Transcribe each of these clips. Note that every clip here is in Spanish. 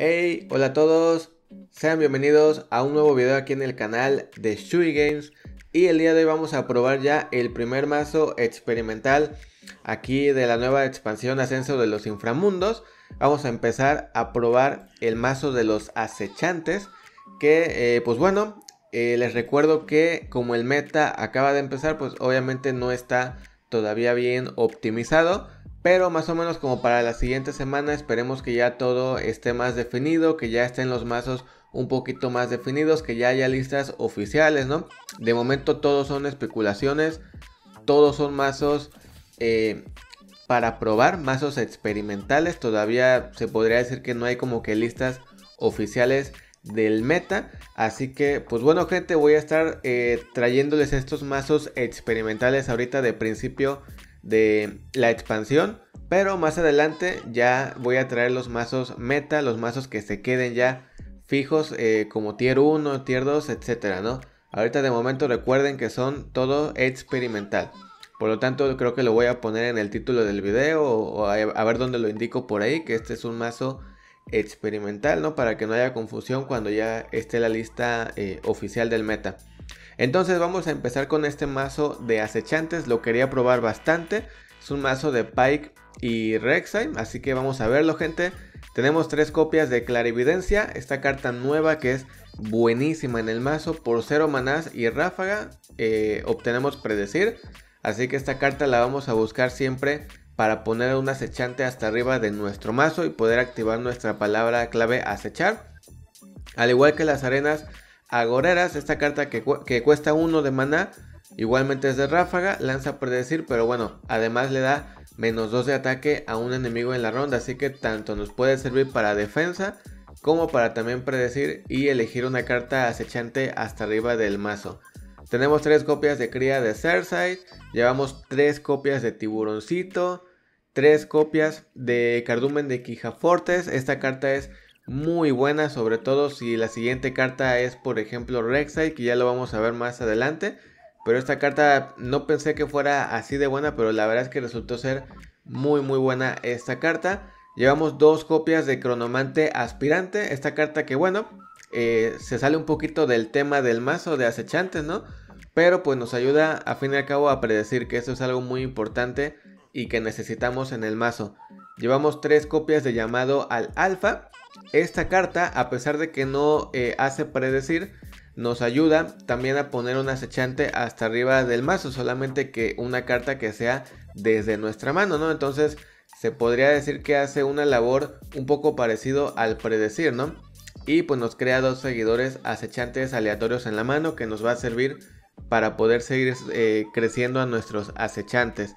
Hey, hola a todos, sean bienvenidos a un nuevo video aquí en el canal de Shui Games. Y el día de hoy vamos a probar ya el primer mazo experimental aquí de la nueva expansión Ascenso de los Inframundos. Vamos a empezar a probar el mazo de los acechantes que eh, pues bueno, eh, les recuerdo que como el meta acaba de empezar pues obviamente no está todavía bien optimizado pero más o menos como para la siguiente semana esperemos que ya todo esté más definido, que ya estén los mazos un poquito más definidos, que ya haya listas oficiales, ¿no? De momento todos son especulaciones, todos son mazos eh, para probar, mazos experimentales, todavía se podría decir que no hay como que listas oficiales del meta. Así que, pues bueno, gente, voy a estar eh, trayéndoles estos mazos experimentales ahorita de principio de la expansión. Pero más adelante ya voy a traer los mazos meta, los mazos que se queden ya fijos eh, como tier 1, tier 2, etcétera, ¿no? Ahorita de momento recuerden que son todo experimental. Por lo tanto creo que lo voy a poner en el título del video o, a, ver dónde lo indico por ahí, que este es un mazo experimental, ¿no? Para que no haya confusión cuando ya esté la lista eh, oficial del meta. Entonces vamos a empezar con este mazo de acechantes. Lo quería probar bastante. Es un mazo de Pike y Rek'Sai. Así que vamos a verlo gente. Tenemos tres copias de Clarividencia. Esta carta nueva que es buenísima en el mazo. Por 0 manás y ráfaga eh, obtenemos predecir. Así que esta carta la vamos a buscar siempre para poner un acechante hasta arriba de nuestro mazo y poder activar nuestra palabra clave acechar. Al igual que las arenas Agoreras, esta carta que, cuesta 1 de mana, igualmente es de ráfaga, lanza predecir, pero bueno, además le da menos 2 de ataque a un enemigo en la ronda, así que tanto nos puede servir para defensa como para también predecir y elegir una carta acechante hasta arriba del mazo. Tenemos 3 copias de cría de Cersei, llevamos 3 copias de tiburoncito, 3 copias de cardumen de Quijafortes, esta carta es muy buena, sobre todo si la siguiente carta es por ejemplo Rek'Sai, que ya lo vamos a ver más adelante. Pero esta carta no pensé que fuera así de buena, pero la verdad es que resultó ser muy muy buena esta carta. Llevamos dos copias de Cronomante Aspirante, esta carta que bueno, eh, se sale un poquito del tema del mazo de acechantes, ¿no? Pero pues nos ayuda a fin y al cabo a predecir que eso es algo muy importante y que necesitamos en el mazo. Llevamos tres copias de llamado al alfa esta carta, a pesar de que no eh, hace predecir, nos ayuda también a poner un acechante hasta arriba del mazo, solamente que una carta que sea desde nuestra mano, ¿no? Entonces se podría decir que hace una labor un poco parecido al predecir, ¿no? Y pues nos crea dos seguidores acechantes aleatorios en la mano que nos va a servir para poder seguir eh, creciendo a nuestros acechantes.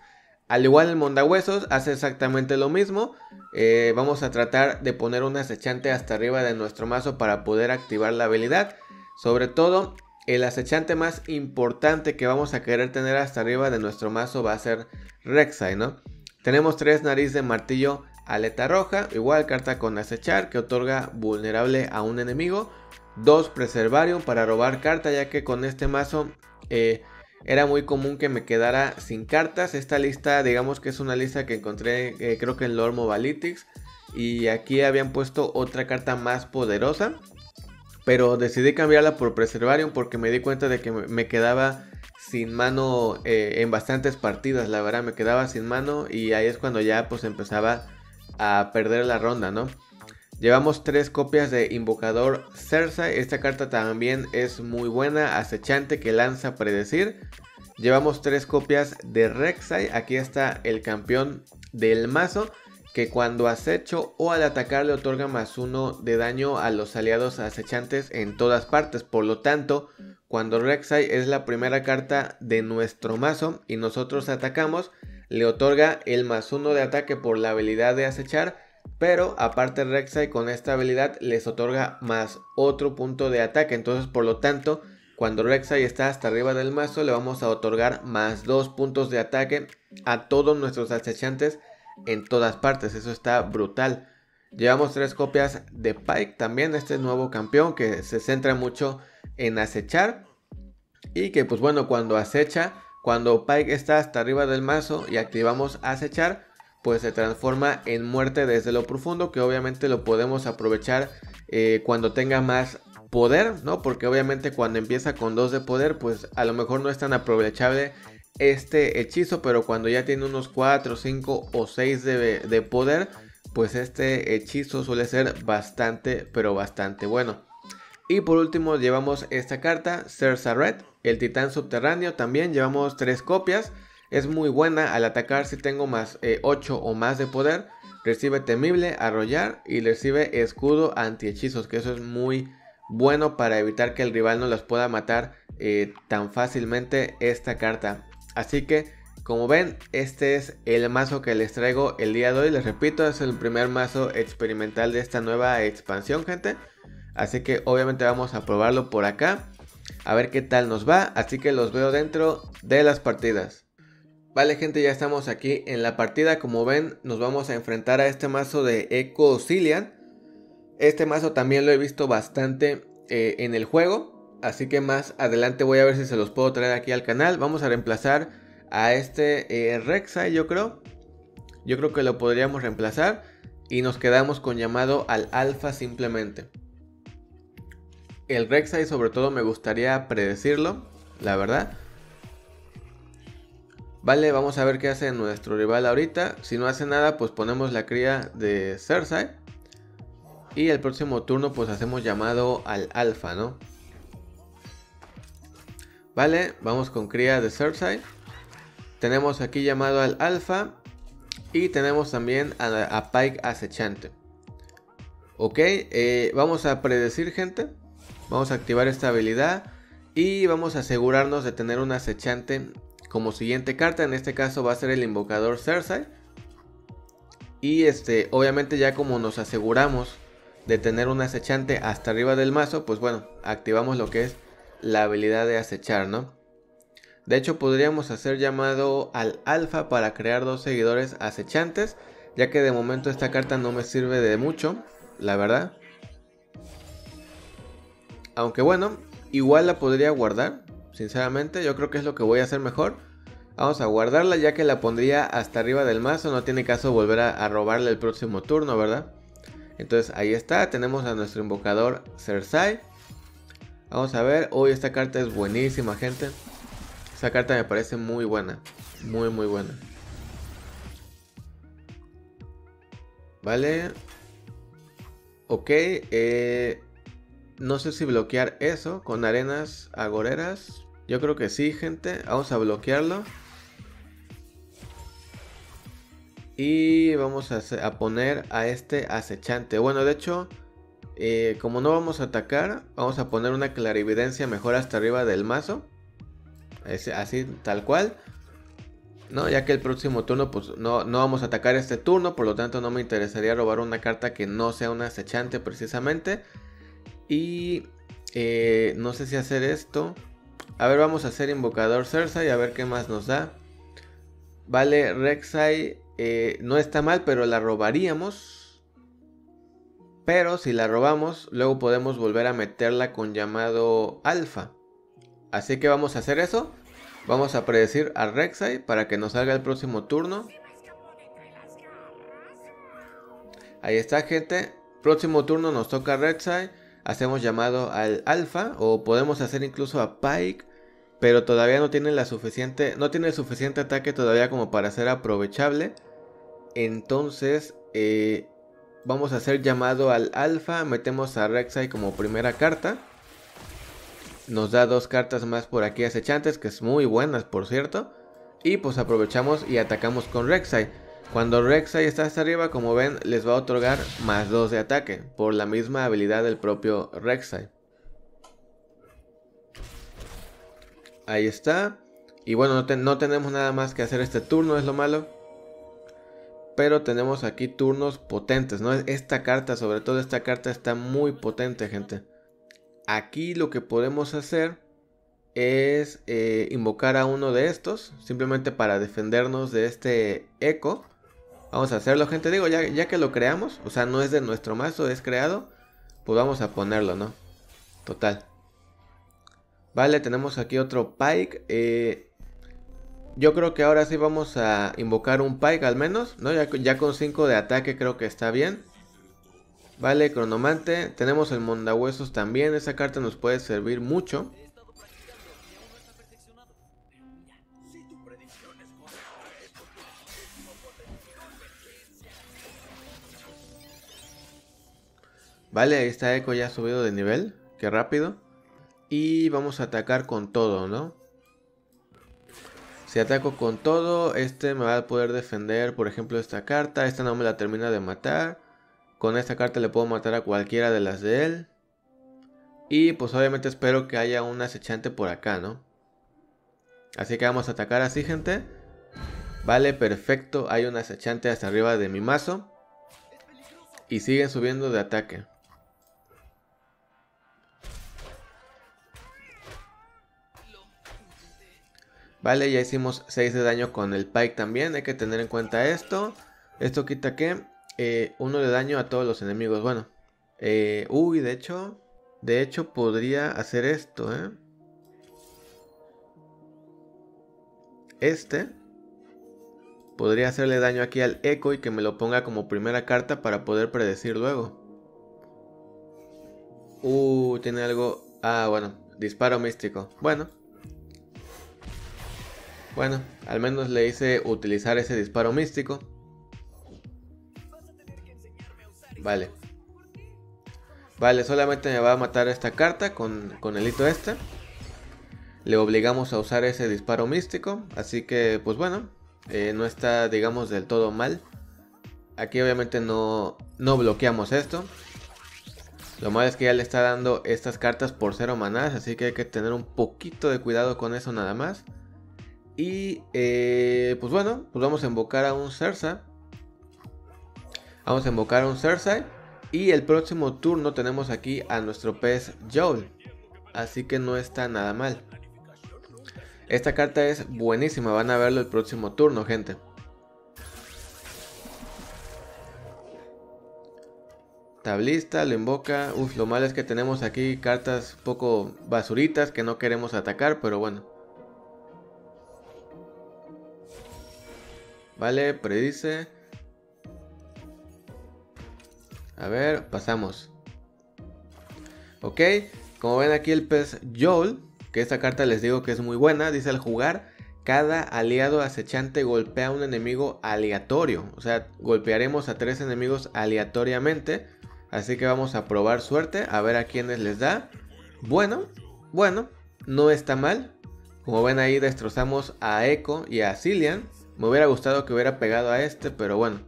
Al igual el mondahuesos hace exactamente lo mismo. Eh, vamos a tratar de poner un acechante hasta arriba de nuestro mazo para poder activar la habilidad. Sobre todo, el acechante más importante que vamos a querer tener hasta arriba de nuestro mazo va a ser Rek'Sai, ¿no? Tenemos tres nariz de martillo aleta roja, igual carta con acechar que otorga vulnerable a un enemigo. Dos preservarium para robar carta ya que con este mazo eh, era muy común que me quedara sin cartas. Esta lista, digamos que es una lista que encontré, eh, creo que en Lore Mobalytics. Y aquí habían puesto otra carta más poderosa. Pero decidí cambiarla por Preservarium porque me di cuenta de que me quedaba sin mano eh, en bastantes partidas. La verdad, me quedaba sin mano y ahí es cuando ya pues empezaba a perder la ronda, ¿no? Llevamos tres copias de Invocador Cersei. Esta carta también es muy buena, acechante que lanza predecir. Llevamos tres copias de Rek'Sai. Aquí está el campeón del mazo. Que cuando acecho o al atacar le otorga más uno de daño a los aliados acechantes en todas partes. Por lo tanto, cuando Rek'Sai es la primera carta de nuestro mazo y nosotros atacamos, le otorga el más uno de ataque por la habilidad de acechar pero aparte Rek'Sai con esta habilidad les otorga más otro punto de ataque. Entonces por lo tanto cuando Rek'Sai está hasta arriba del mazo le vamos a otorgar más dos puntos de ataque a todos nuestros acechantes en todas partes. Eso está brutal. Llevamos tres copias de Pike también, este nuevo campeón que se centra mucho en acechar. Y que pues bueno, cuando acecha, cuando Pike está hasta arriba del mazo y activamos acechar, pues se transforma en muerte desde lo profundo, que obviamente lo podemos aprovechar eh, cuando tenga más poder, ¿no? Porque obviamente cuando empieza con 2 de poder, pues a lo mejor no es tan aprovechable este hechizo, pero cuando ya tiene unos 4, 5 o 6 de, de poder, pues este hechizo suele ser bastante, pero bastante bueno. Y por último llevamos esta carta, Cersa Red, el titán subterráneo, también llevamos 3 copias. Es muy buena al atacar si tengo más 8 eh, o más de poder. Recibe temible, arrollar y recibe escudo anti-hechizos, que eso es muy bueno para evitar que el rival no las pueda matar eh, tan fácilmente esta carta. Así que, como ven, este es el mazo que les traigo el día de hoy. Les repito, es el primer mazo experimental de esta nueva expansión, gente. Así que obviamente vamos a probarlo por acá. A ver qué tal nos va. Así que los veo dentro de las partidas. Vale gente, ya estamos aquí en la partida. Como ven, nos vamos a enfrentar a este mazo de Echo Cillian. Este mazo también lo he visto bastante eh, en el juego. Así que más adelante voy a ver si se los puedo traer aquí al canal. Vamos a reemplazar a este eh, Rek'Sai, yo creo. Yo creo que lo podríamos reemplazar. Y nos quedamos con llamado al alfa simplemente. El Rek'Sai sobre todo me gustaría predecirlo, la verdad. Vale, vamos a ver qué hace nuestro rival ahorita. Si no hace nada, pues ponemos la cría de Cersei. Y el próximo turno pues hacemos llamado al alfa, ¿no? Vale, vamos con cría de Cersei. Tenemos aquí llamado al alfa. Y tenemos también a, Pike acechante. Ok, eh, vamos a predecir gente. Vamos a activar esta habilidad. Y vamos a asegurarnos de tener un acechante como siguiente carta, en este caso va a ser el invocador Cersei. Y este, obviamente ya como nos aseguramos de tener un acechante hasta arriba del mazo, pues bueno, activamos lo que es la habilidad de acechar, ¿no? De hecho, podríamos hacer llamado al alfa para crear dos seguidores acechantes, ya que de momento esta carta no me sirve de mucho, la verdad. Aunque bueno, igual la podría guardar, Sinceramente, yo creo que es lo que voy a hacer mejor. Vamos a guardarla ya que la pondría hasta arriba del mazo. No tiene caso volver a, robarle el próximo turno, ¿verdad? Entonces ahí está. Tenemos a nuestro invocador Cersei. Vamos a ver. Uy, esta carta es buenísima, gente. Esta carta me parece muy buena. Muy, muy buena. Vale. Ok. Eh, no sé si bloquear eso con arenas agoreras. Yo creo que sí, gente. Vamos a bloquearlo. Y vamos a, poner a este acechante. Bueno, de hecho, eh, como no vamos a atacar, vamos a poner una clarividencia mejor hasta arriba del mazo. así, tal cual. No, ya que el próximo turno, pues no, no vamos a atacar este turno. Por lo tanto, no me interesaría robar una carta que no sea un acechante precisamente. Y eh, no sé si hacer esto. A ver, vamos a hacer invocador Cersei a ver qué más nos da. Vale, Rek'Sai eh, no está mal, pero la robaríamos. Pero si la robamos, luego podemos volver a meterla con llamado alfa. Así que vamos a hacer eso. Vamos a predecir a Rek'Sai para que nos salga el próximo turno. Ahí está, gente. Próximo turno nos toca Rek'Sai hacemos llamado al alfa o podemos hacer incluso a Pike, pero todavía no tiene la suficiente, no tiene suficiente ataque todavía como para ser aprovechable. Entonces eh, vamos a hacer llamado al alfa, metemos a Rek'Sai como primera carta. Nos da dos cartas más por aquí acechantes, que es muy buenas por cierto. Y pues aprovechamos y atacamos con Rek'Sai. Cuando Rek'Sai está hasta arriba, como ven, les va a otorgar más 2 de ataque, por la misma habilidad del propio Rek'Sai. Ahí está. Y bueno, no, tenemos nada más que hacer este turno, es lo malo. Pero tenemos aquí turnos potentes, ¿no? Esta carta, sobre todo esta carta, está muy potente, gente. Aquí lo que podemos hacer es eh, invocar a uno de estos, simplemente para defendernos de este eco. Vamos a hacerlo, gente. Digo, ya, que lo creamos, o sea, no es de nuestro mazo, es creado, pues vamos a ponerlo, ¿no? Total. Vale, tenemos aquí otro Pike. Eh, yo creo que ahora sí vamos a invocar un Pike al menos, ¿no? Ya, ya con 5 de ataque creo que está bien. Vale, cronomante. Tenemos el mondahuesos también. Esa carta nos puede servir mucho. Vale, ahí está Echo ya subido de nivel. Qué rápido. Y vamos a atacar con todo, ¿no? Si ataco con todo, este me va a poder defender, por ejemplo, esta carta. Esta no me la termina de matar. Con esta carta le puedo matar a cualquiera de las de él. Y pues obviamente espero que haya un acechante por acá, ¿no? Así que vamos a atacar así, gente. Vale, perfecto. Hay un acechante hasta arriba de mi mazo. Y siguen subiendo de ataque. Vale, ya hicimos 6 de daño con el Pike también. Hay que tener en cuenta esto. Esto quita que eh, uno de daño a todos los enemigos. Bueno. Eh, uy, de hecho. De hecho podría hacer esto, ¿eh? Este. Podría hacerle daño aquí al eco y que me lo ponga como primera carta para poder predecir luego. Uh, tiene algo... Ah, bueno. Disparo místico. Bueno. Bueno, al menos le hice utilizar ese disparo místico. Vale. Vale, solamente me va a matar esta carta con, con el hito este. Le obligamos a usar ese disparo místico. Así que, pues bueno, eh, no está, digamos, del todo mal. Aquí obviamente no, no bloqueamos esto. Lo malo es que ya le está dando estas cartas por cero manás. Así que hay que tener un poquito de cuidado con eso nada más. Y eh, pues bueno, pues vamos a invocar a un Cersa. Vamos a invocar a un Cersei. Y el próximo turno tenemos aquí a nuestro pez Joel. Así que no está nada mal. Esta carta es buenísima, van a verlo el próximo turno, gente. Tablista, lo invoca. Uf, lo malo es que tenemos aquí cartas poco basuritas que no queremos atacar, pero bueno. Vale, predice. A ver, pasamos. Ok, como ven aquí el pez Joel, que esta carta les digo que es muy buena, dice al jugar, cada aliado acechante golpea a un enemigo aleatorio. O sea, golpearemos a tres enemigos aleatoriamente. Así que vamos a probar suerte, a ver a quiénes les da. Bueno, bueno, no está mal. Como ven ahí destrozamos a Echo y a Cillian. Me hubiera gustado que hubiera pegado a este, pero bueno.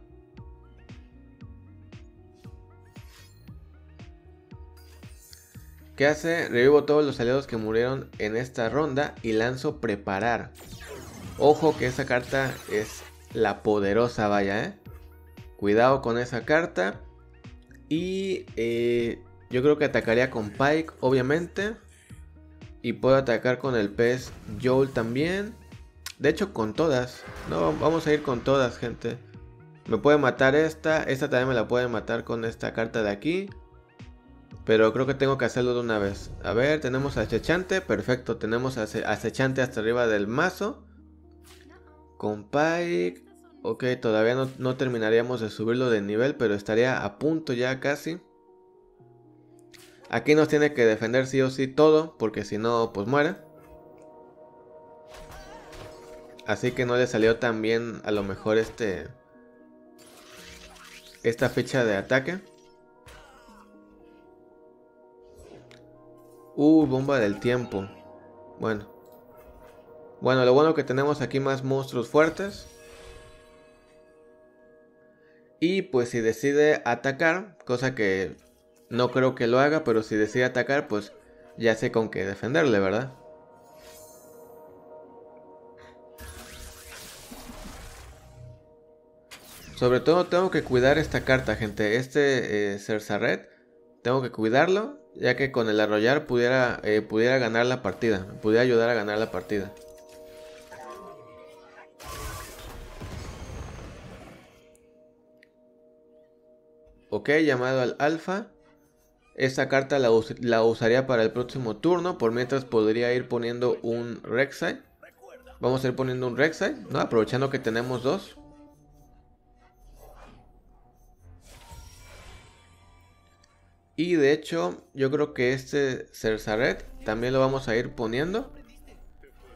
¿Qué hace? Revivo todos los aliados que murieron en esta ronda y lanzo preparar. Ojo que esa carta es la poderosa, vaya, ¿eh? Cuidado con esa carta. Y eh, yo creo que atacaría con Pike, obviamente. Y puedo atacar con el pez Joel también. De hecho, con todas. No, vamos a ir con todas, gente. Me puede matar esta. Esta también me la puede matar con esta carta de aquí. Pero creo que tengo que hacerlo de una vez. A ver, tenemos acechante. Perfecto, tenemos acechante hasta arriba del mazo. Con Pike. Ok, todavía no, no terminaríamos de subirlo de nivel, pero estaría a punto ya casi. Aquí nos tiene que defender sí o sí todo, porque si no, pues muere. Así que no le salió tan bien a lo mejor este... Esta fecha de ataque. Uh, bomba del tiempo. Bueno. Bueno, lo bueno que tenemos aquí más monstruos fuertes. Y pues si decide atacar, cosa que no creo que lo haga, pero si decide atacar, pues ya sé con qué defenderle, ¿verdad? Sobre todo tengo que cuidar esta carta, gente. Este eh, Red. Tengo que cuidarlo. Ya que con el arrollar pudiera, eh, pudiera ganar la partida. Pudiera ayudar a ganar la partida. Ok, llamado al alfa. Esta carta la, usaría para el próximo turno. Por mientras podría ir poniendo un Rek'Sai. Vamos a ir poniendo un Rek'Sai. Aprovechando que tenemos dos. Y de hecho, yo creo que este Cerzaret también lo vamos a ir poniendo.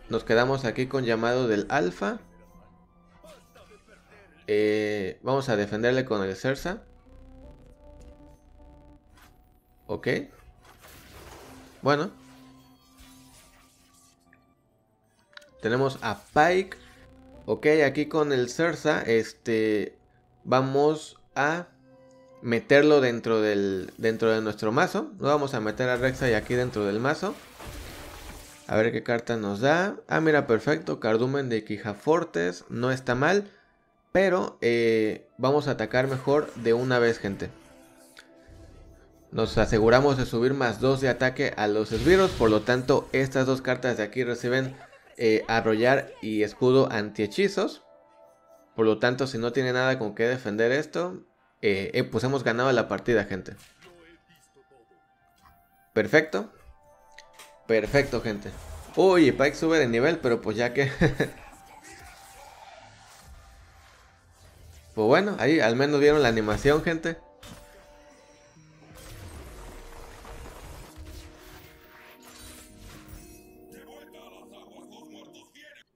Nos quedamos aquí con llamado del alfa. Eh, vamos a defenderle con el Cersa. Ok. Bueno. Tenemos a Pike. Ok, aquí con el Cersa, este, vamos a meterlo dentro del dentro de nuestro mazo. No vamos a meter a Rek'Sai aquí dentro del mazo. A ver qué carta nos da. Ah, mira, perfecto. Cardumen de Quijafortes. No está mal. Pero eh, vamos a atacar mejor de una vez, gente. Nos aseguramos de subir más 2 de ataque a los esbirros. Por lo tanto, estas dos cartas de aquí reciben eh, arrollar y escudo anti-hechizos. Por lo tanto, si no tiene nada con qué defender esto, eh, eh, pues hemos ganado la partida, gente. Perfecto. Perfecto, gente. Uy, Pike sube de nivel, pero pues ya que... pues bueno, ahí al menos vieron la animación, gente.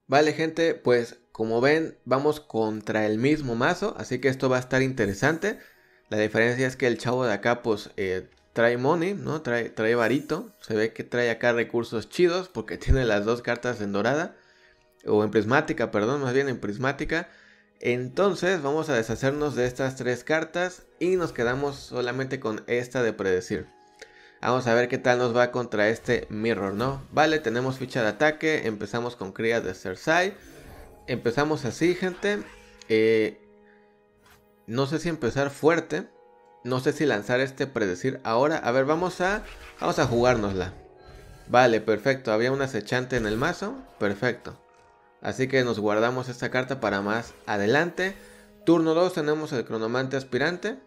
Vale gente, pues como ven vamos contra el mismo mazo, así que esto va a estar interesante. La diferencia es que el chavo de acá pues eh, trae money, ¿no? Trae, trae varito, se ve que trae acá recursos chidos porque tiene las dos cartas en dorada. O en prismática, perdón, más bien en prismática. Entonces vamos a deshacernos de estas tres cartas y nos quedamos solamente con esta de predecir. Vamos a ver qué tal nos va contra este Mirror, ¿no? Vale, tenemos ficha de ataque. Empezamos con cría de Cersei. Empezamos así, gente. Eh, no sé si empezar fuerte. No sé si lanzar este predecir ahora. A ver, vamos a, vamos a jugárnosla. Vale, perfecto. Había un acechante en el mazo. Perfecto. Así que nos guardamos esta carta para más adelante. Turno 2 tenemos el cronomante aspirante.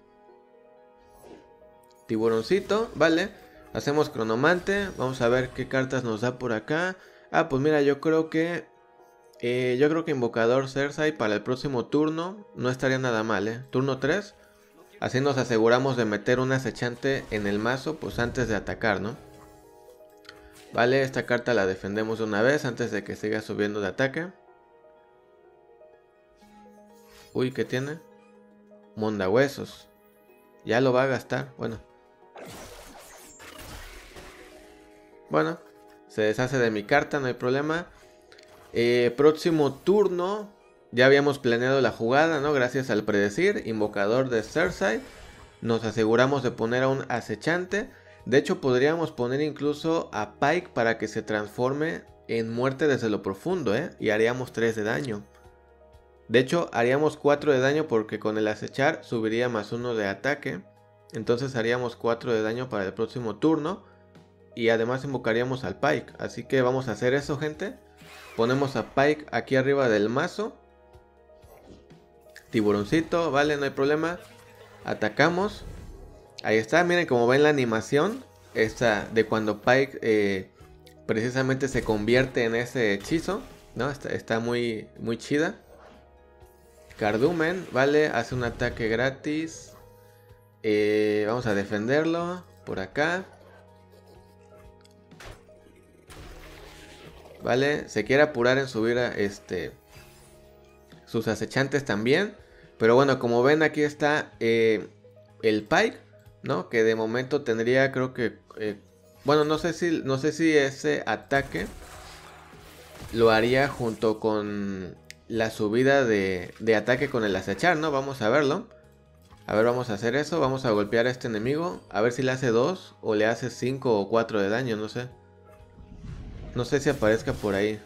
Tiburoncito, vale. Hacemos cronomante. Vamos a ver qué cartas nos da por acá. Ah, pues mira, yo creo que... Eh, yo creo que Invocador Cersei para el próximo turno no estaría nada mal, ¿eh? Turno 3. Así nos aseguramos de meter un acechante en el mazo, pues antes de atacar, ¿no? Vale, esta carta la defendemos de una vez antes de que siga subiendo de ataque. Uy, ¿qué tiene? Mondahuesos. Ya lo va a gastar. Bueno, Bueno, se deshace de mi carta, no hay problema. Eh, próximo turno. Ya habíamos planeado la jugada, ¿no? Gracias al predecir. Invocador de Cersei. Nos aseguramos de poner a un acechante. De hecho, podríamos poner incluso a Pike para que se transforme en muerte desde lo profundo, ¿eh? Y haríamos 3 de daño. De hecho, haríamos 4 de daño porque con el acechar subiría más 1 de ataque. Entonces haríamos 4 de daño para el próximo turno. Y además invocaríamos al Pike. Así que vamos a hacer eso, gente. Ponemos a Pike aquí arriba del mazo. Tiburoncito, vale, no hay problema. Atacamos. Ahí está, miren como ven la animación. Esta de cuando Pike eh, precisamente se convierte en ese hechizo. ¿No? Está, muy, muy chida. Cardumen, vale, hace un ataque gratis. Eh, vamos a defenderlo por acá. ¿Vale? Se quiere apurar en subir a este sus acechantes también. Pero bueno, como ven aquí está eh, el Pike, ¿no? Que de momento tendría, creo que... Eh, bueno, no sé, si, no sé si ese ataque lo haría junto con la subida de, de ataque con el acechar, ¿no? Vamos a verlo. A ver, vamos a hacer eso. Vamos a golpear a este enemigo. A ver si le hace 2 o le hace 5 o 4 de daño, no sé. No sé si aparezca por ahí.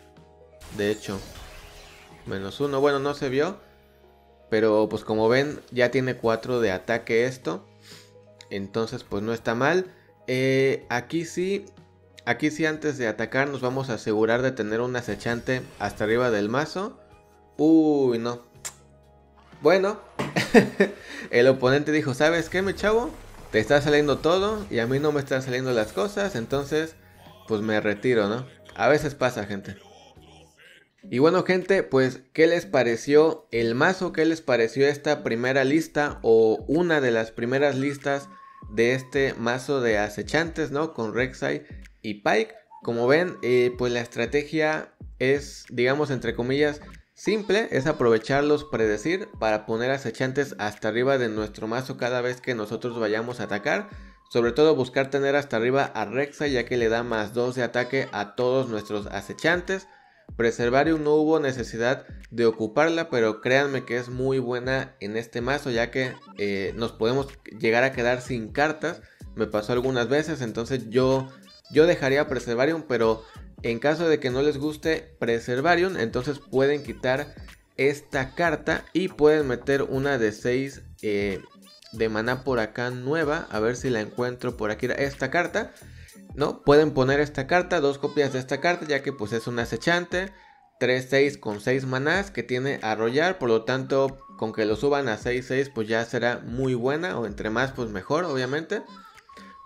De hecho. Menos uno. Bueno, no se vio. Pero pues como ven, ya tiene 4 de ataque esto. Entonces pues no está mal. Eh, aquí sí. Aquí sí antes de atacar nos vamos a asegurar de tener un acechante hasta arriba del mazo. Uy, no. Bueno. el oponente dijo, ¿sabes qué, mi chavo? Te está saliendo todo y a mí no me están saliendo las cosas. Entonces, pues me retiro, ¿no? A veces pasa, gente. Y bueno gente, pues ¿qué les pareció el mazo? ¿Qué les pareció esta primera lista o una de las primeras listas de este mazo de acechantes, ¿no? Con Rek'Sai y Pike. Como ven, eh, pues la estrategia es, digamos, entre comillas, simple. Es aprovecharlos, predecir, para poner acechantes hasta arriba de nuestro mazo cada vez que nosotros vayamos a atacar. Sobre todo buscar tener hasta arriba a Rexa ya que le da más 2 de ataque a todos nuestros acechantes. Preservarium no hubo necesidad de ocuparla, pero créanme que es muy buena en este mazo ya que eh, nos podemos llegar a quedar sin cartas. Me pasó algunas veces, entonces yo yo dejaría Preservarium, pero en caso de que no les guste Preservarium, entonces pueden quitar esta carta y pueden meter una de 6 eh, de maná por acá nueva. A ver si la encuentro por aquí. Esta carta. ¿No? Pueden poner esta carta, dos copias de esta carta, ya que pues es un acechante. 3-6 con 6 manás que tiene arrollar, por lo tanto con que lo suban a 6-6 pues ya será muy buena o entre más pues mejor obviamente.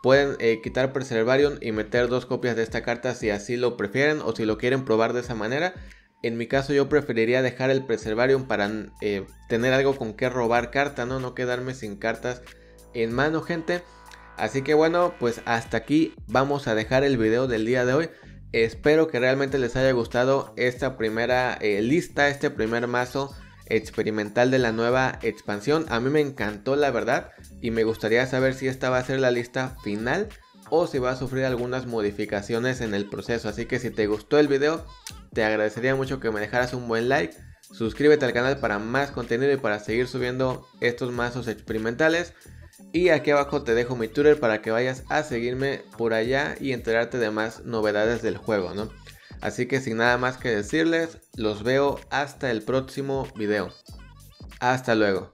Pueden eh, quitar Preservarium y meter dos copias de esta carta si así lo prefieren o si lo quieren probar de esa manera. En mi caso yo preferiría dejar el Preservarium para eh, tener algo con que robar carta, ¿no? No quedarme sin cartas en mano, gente. Así que bueno, pues hasta aquí vamos a dejar el video del día de hoy. Espero que realmente les haya gustado esta primera eh, lista, este primer mazo experimental de la nueva expansión. A mí me encantó la verdad y me gustaría saber si esta va a ser la lista final o si va a sufrir algunas modificaciones en el proceso. Así que si te gustó el video, te agradecería mucho que me dejaras un buen like. Suscríbete al canal para más contenido y para seguir subiendo estos mazos experimentales. Y aquí abajo te dejo mi Twitter para que vayas a seguirme por allá y enterarte de más novedades del juego, ¿no? Así que sin nada más que decirles, los veo hasta el próximo video. Hasta luego.